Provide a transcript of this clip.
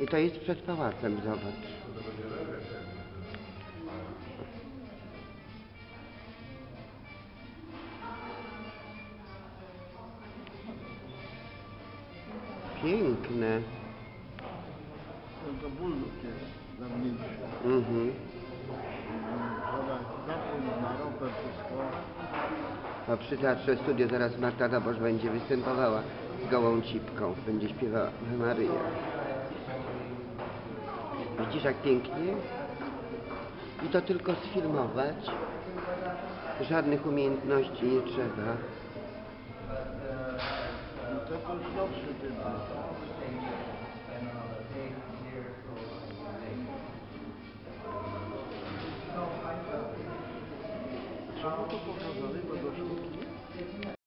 I to jest przed pałacem, zobacz. Piękne. To bulluk jest. Mhm. Na ropę, wszystko. A przy Teatrze Studio zaraz Marta Dabosz będzie występowała z gołą cipką. Będzie śpiewała Maryja. Widzisz jak pięknie? I to tylko sfilmować. Żadnych umiejętności nie trzeba. Czemu to pokazali?